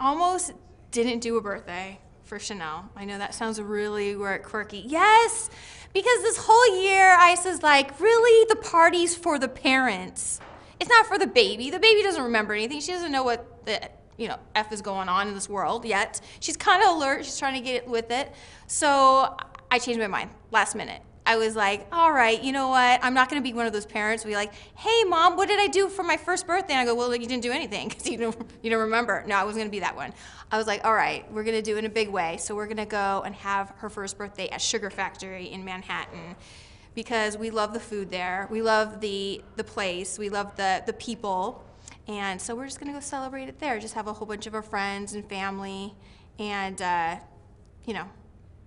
almost didn't do a birthday for Chanel. I know that sounds really quirky. Yes, because this whole year Ice is like, really, the party's for the parents. It's not for the baby. The baby doesn't remember anything. She doesn't know what the you know f is going on in this world yet. She's kind of alert. She's trying to get with it. So I changed my mind last minute. I was like, all right, you know what? I'm not going to be one of those parents who be like, hey, mom, what did I do for my first birthday? And I go, well, you didn't do anything because you don't, you don't remember. No, I wasn't going to be that one. I was like, all right, we're going to do it in a big way. So we're going to go and have her first birthday at Sugar Factory in Manhattan because we love the food there. We love the, the place. We love the, the people. And so we're just going to go celebrate it there. Just have a whole bunch of our friends and family and, uh, you know,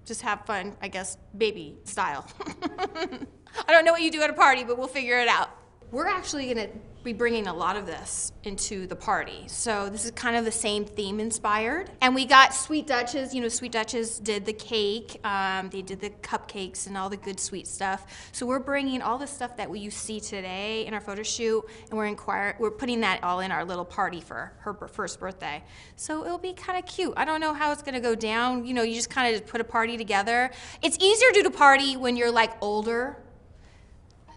just have fun, I guess, baby style. I don't know what you do at a party, but we'll figure it out. We're actually going to be bringing a lot of this into the party. So this is kind of the same theme inspired. And we got Sweet Duchess, you know, Sweet Duchess did the cake, um, they did the cupcakes and all the good sweet stuff. So we're bringing all the stuff that we you see today in our photo shoot, and we're inquire we're putting that all in our little party for her first birthday. So it'll be kind of cute. I don't know how it's gonna go down. You know, you just kind of put a party together. It's easier to do a party when you're like older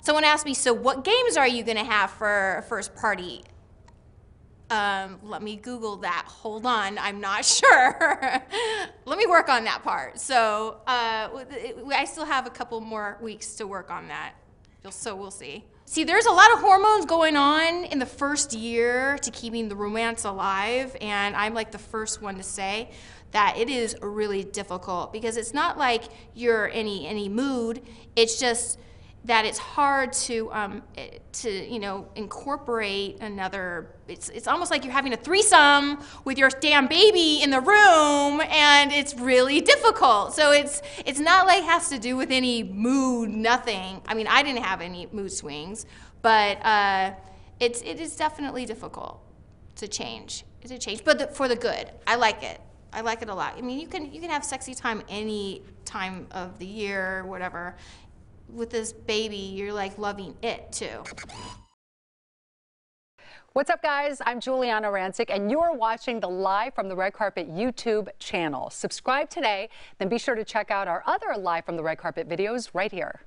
Someone asked me, so what games are you to have for first party? Um, let me Google that. Hold on, I'm not sure. let me work on that part. So uh, I still have a couple more weeks to work on that. So we'll see. See, there's a lot of hormones going on in the first year to keeping the romance alive, and I'm like the first one to say that it is really difficult because it's not like you're any any mood. It's just that it's hard to um, eh, to you know incorporate another it's it's almost like you're having a threesome with your damn baby in the room and it's really difficult. So it's it's not like it has to do with any mood nothing. I mean i didn't have any mood swings but uh, it's it is definitely difficult to change to change but the, for the good. I like it. I like it a lot. I mean, you can you can have sexy time any time of the year, whatever with this baby, you're like loving it too. What's up, guys? I'm Giuliana Rancic, and you're watching the Live from the Red Carpet YouTube channel. Subscribe today, then be sure to check out our other Live from the Red Carpet videos right here.